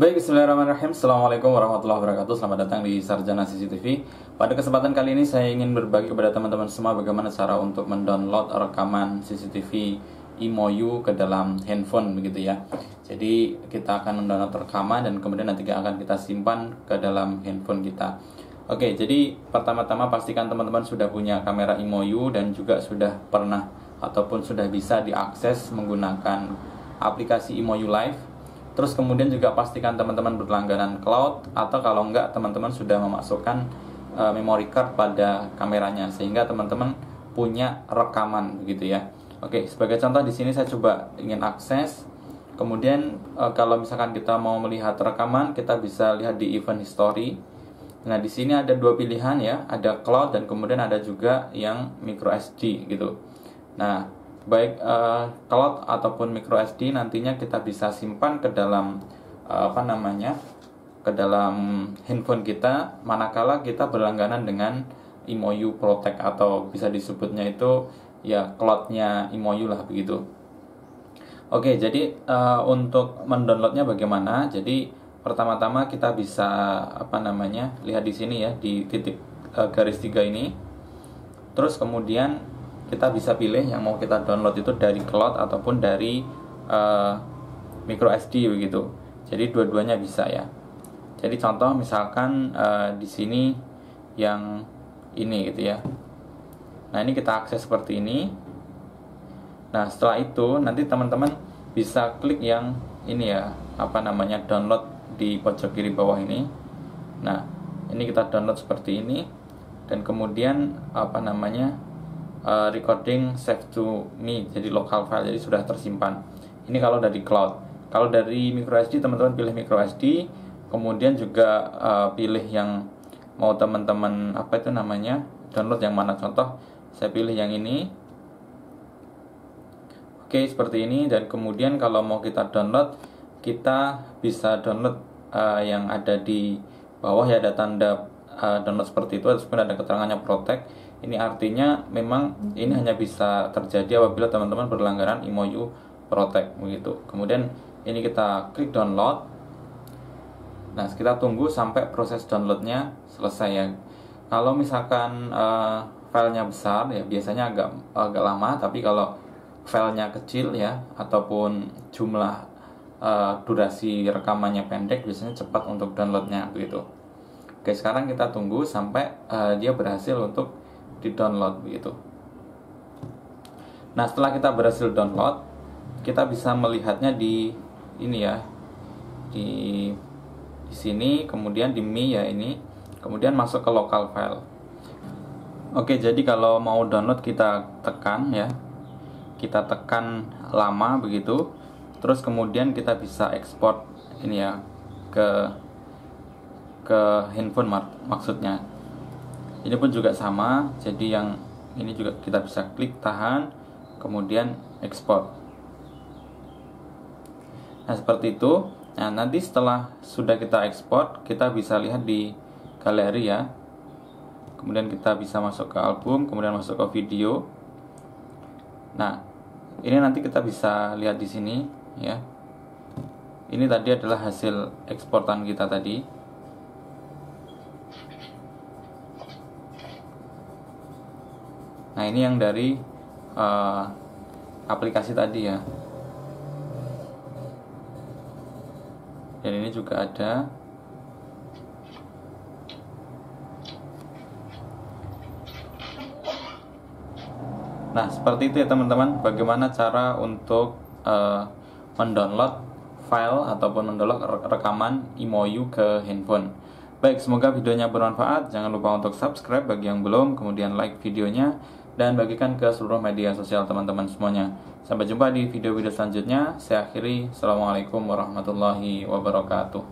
Baik, bismillahirrahmanirrahim. Assalamualaikum warahmatullahi wabarakatuh. Selamat datang di Sarjana CCTV Pada kesempatan kali ini saya ingin berbagi kepada teman-teman semua Bagaimana cara untuk mendownload rekaman CCTV IMOU ke dalam handphone begitu ya. Jadi kita akan mendownload rekaman dan kemudian nanti akan kita simpan ke dalam handphone kita. Oke, jadi pertama-tama pastikan teman-teman sudah punya kamera IMOU dan juga sudah pernah ataupun sudah bisa diakses menggunakan aplikasi IMOU Live Terus kemudian juga pastikan teman-teman berlangganan cloud atau kalau enggak teman-teman sudah memasukkan uh, memory card pada kameranya sehingga teman-teman punya rekaman begitu ya. Oke, sebagai contoh di sini saya coba ingin akses. Kemudian uh, kalau misalkan kita mau melihat rekaman, kita bisa lihat di event history. Nah, di sini ada dua pilihan ya, ada cloud dan kemudian ada juga yang micro SD gitu. Nah, baik uh, cloud ataupun micro SD nantinya kita bisa simpan ke dalam uh, apa namanya ke dalam handphone kita manakala kita berlangganan dengan IMOU Protect atau bisa disebutnya itu ya cloudnya IMOU lah begitu. Oke jadi uh, untuk mendownloadnya bagaimana? Jadi pertama-tama kita bisa apa namanya lihat di sini ya di titik uh, garis tiga ini. Terus kemudian kita bisa pilih yang mau kita download itu dari cloud ataupun dari uh, micro SD begitu. Jadi dua-duanya bisa ya. Jadi contoh misalkan uh, di sini yang ini gitu ya. Nah ini kita akses seperti ini. Nah setelah itu nanti teman-teman bisa klik yang ini ya apa namanya download di pojok kiri bawah ini. Nah ini kita download seperti ini dan kemudian apa namanya uh, recording save to me jadi local file jadi sudah tersimpan. Ini kalau dari cloud. Kalau dari micro SD teman-teman pilih micro SD kemudian juga uh, pilih yang mau teman-teman apa itu namanya download yang mana. Contoh saya pilih yang ini. Oke seperti ini. Dan kemudian kalau mau kita download kita bisa download uh, yang ada di bawah ya ada tanda uh, download seperti itu. Ataupun ada keterangannya protect ini artinya memang ini hanya bisa terjadi apabila teman-teman berlangganan IMOU Protect begitu. Kemudian ini kita klik download. Nah, kita tunggu sampai proses downloadnya selesai ya. Kalau misalkan uh, filenya besar ya biasanya agak agak lama, tapi kalau filenya kecil ya ataupun jumlah uh, durasi rekamannya pendek biasanya cepat untuk downloadnya begitu. Oke, sekarang kita tunggu sampai uh, dia berhasil untuk di download begitu. Nah setelah kita berhasil download, kita bisa melihatnya di ini ya, di di sini, kemudian di Mi ya ini, kemudian masuk ke local file. Oke, jadi kalau mau download kita tekan ya, kita tekan lama begitu, terus kemudian kita bisa ekspor ini ya ke ke handphone mak maksudnya ini pun juga sama jadi yang ini juga kita bisa klik tahan kemudian ekspor nah seperti itu. Nah nanti setelah sudah kita ekspor kita bisa lihat di galeri ya. Kemudian kita bisa masuk ke album kemudian masuk ke video. Nah ini nanti kita bisa lihat di sini ya. Ini tadi adalah hasil eksportan kita tadi Nah ini yang dari uh, aplikasi tadi ya. Dan ini juga ada Nah, seperti itu ya teman-teman, bagaimana cara untuk uh, mendownload file ataupun mendownload rekaman IMOU ke handphone. Baik, semoga videonya bermanfaat. Jangan lupa untuk subscribe bagi yang belum, kemudian like videonya dan bagikan ke seluruh media sosial teman-teman semuanya. Sampai jumpa di video-video selanjutnya. Saya akhiri. Assalamualaikum warahmatullahi wabarakatuh.